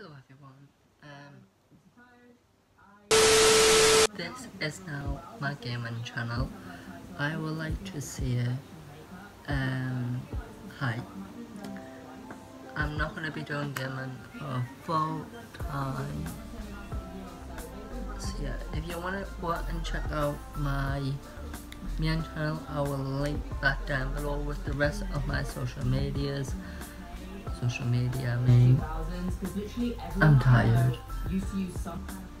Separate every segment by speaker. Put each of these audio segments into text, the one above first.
Speaker 1: Hello everyone. Um, this is now my gaming channel. I would like to say um, hi. I'm not gonna be doing gaming for full time. So yeah, if you wanna go out and check out my main channel, I will link that down below with the rest of my social medias. Social media, I mean. I'm tired.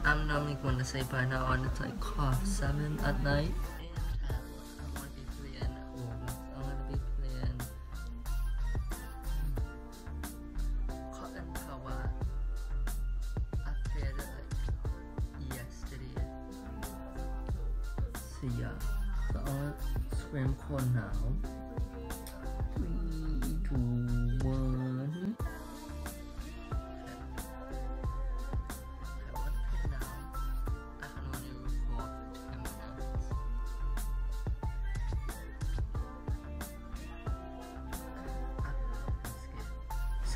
Speaker 1: I'm normally going to say by now and it's like half seven at night.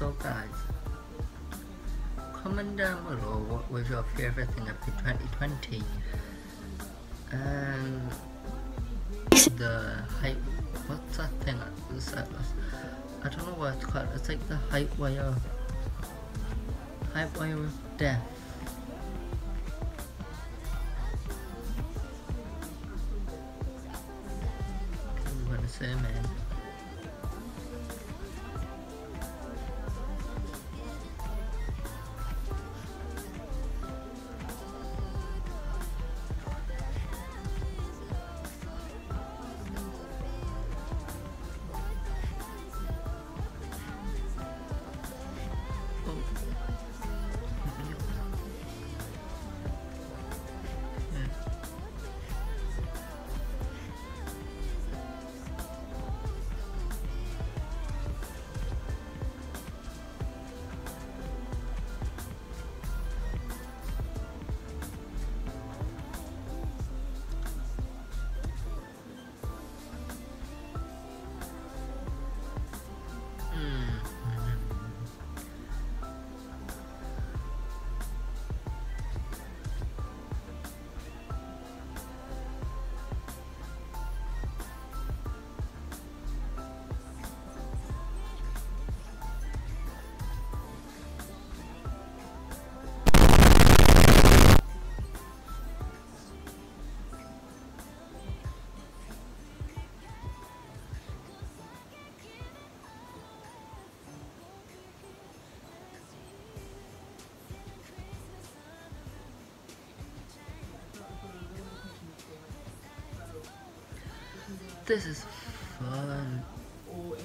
Speaker 1: So guys, comment down below what was your favorite thing of the 2020 and the hype. What's that thing? I don't know what it's called. It's like the hype wire. Hype wire of death. This is fun. Oh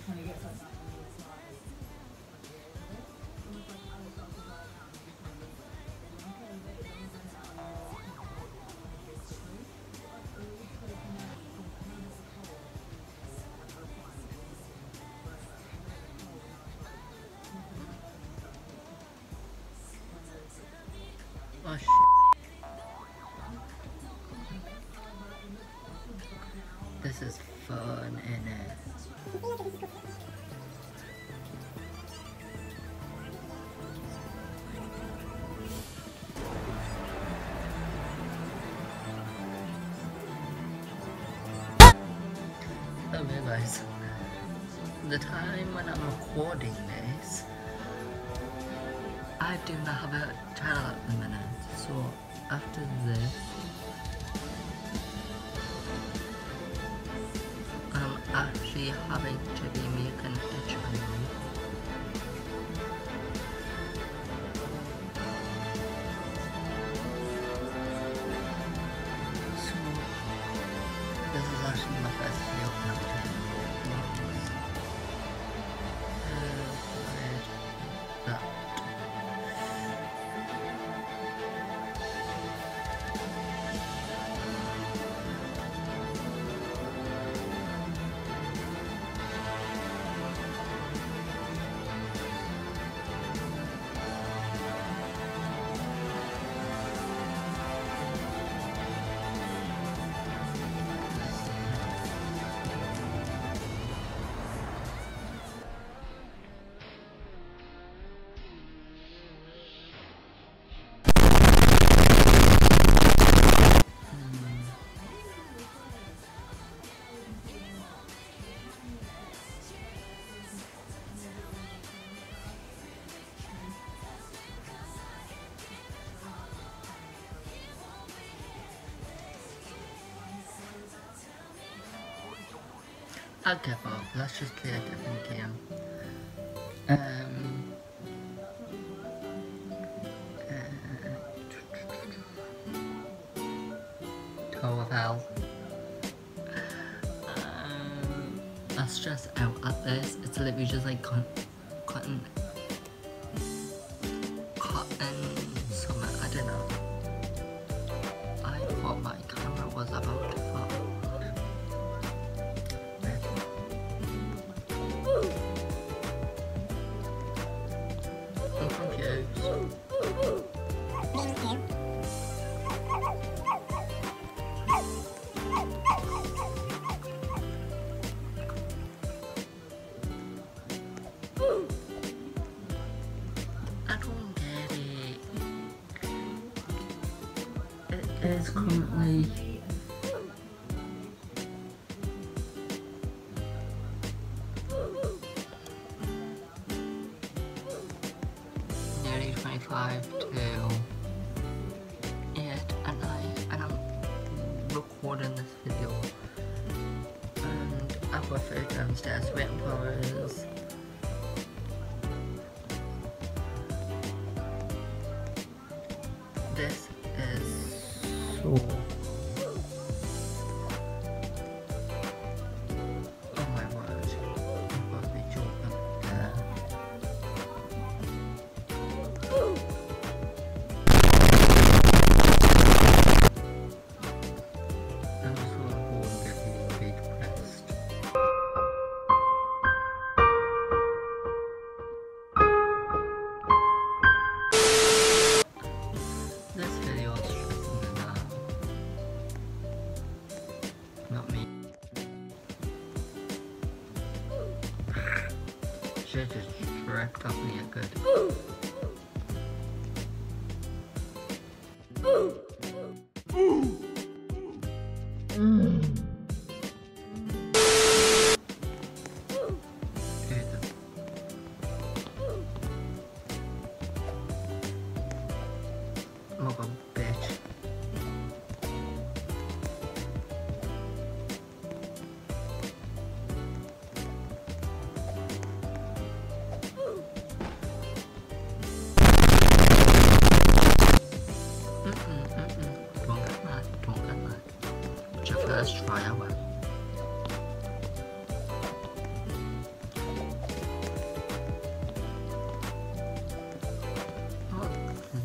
Speaker 1: The time when I'm recording this, I do not have a channel at the minute, so after this, I'm actually having to be making a channel. Actually my first I'll give up. Let's just play a different game. Um. Uh, Tower of Hell. Um, that's just out at this. It's literally just like. Con- it is currently this is so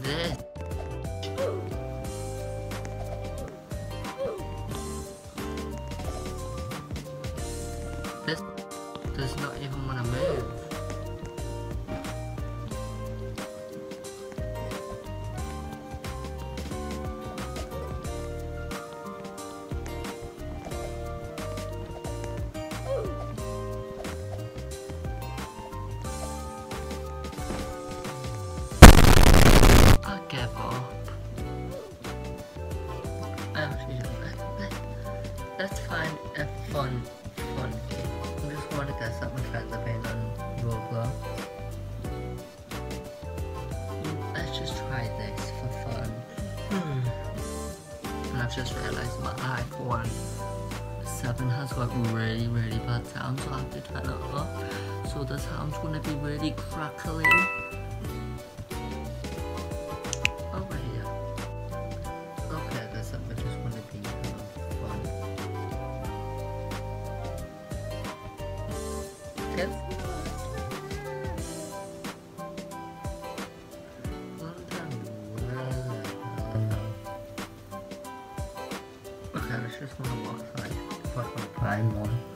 Speaker 1: Yeah. my iPhone 7 has got really really bad sound so I have to turn it off. so the sound's gonna be really crackling Right. Prime one.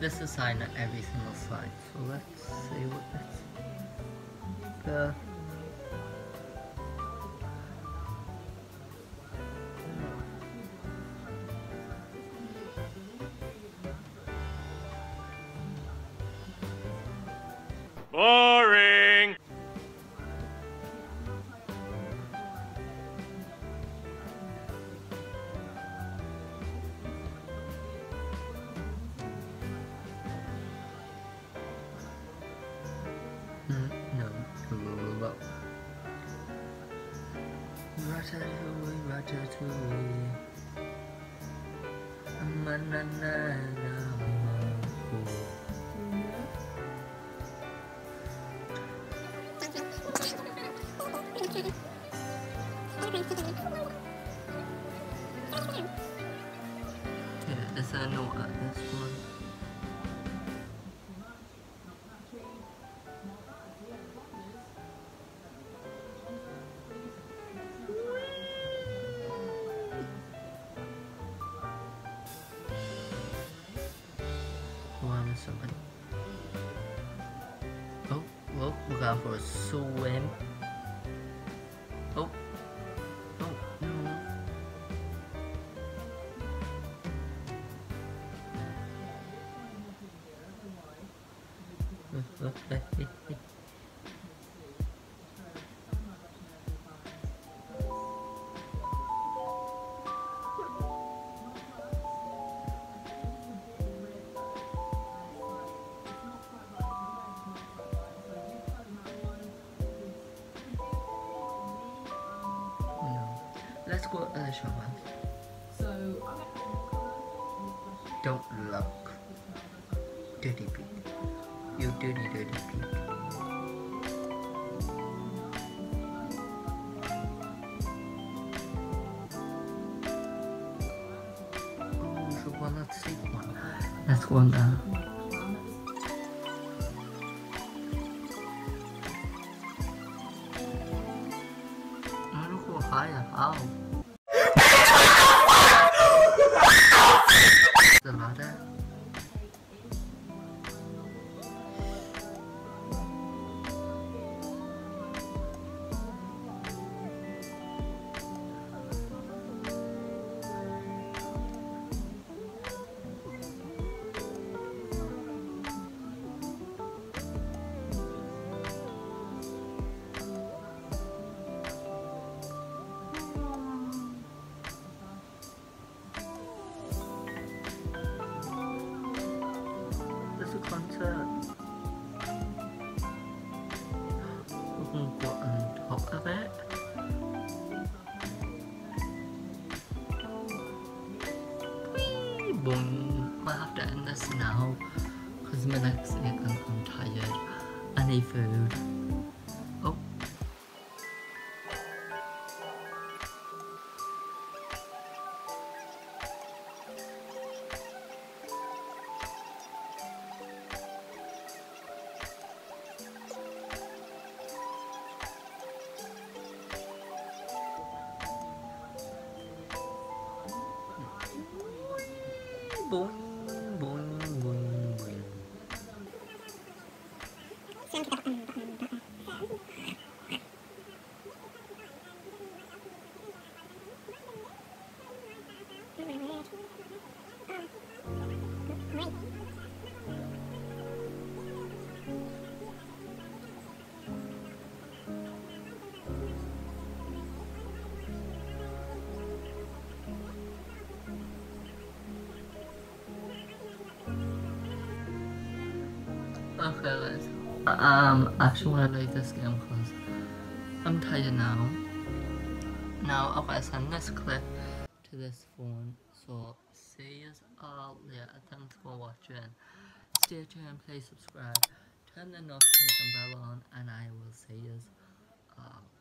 Speaker 2: This is sign on every single slide. So let's see what this the Yeah, this a no uh, this. One Well, we're going for a swim. Let's go uh, other shower.
Speaker 1: So,
Speaker 2: Don't look. Dirty pig. You dirty, dirty pig. Well, let's take one. Let's go now. I'm gonna go higher. Uh. How? Boom. I have to end this now because my week I'm, I'm tired. I need food. Boom, Okay, guys. Um, I actually want to leave this game because I'm tired now. Now, I'll gonna send this clip to this phone. So, see you all later. Thanks for watching. Stay tuned, please subscribe, turn the notification bell on, and I will see you all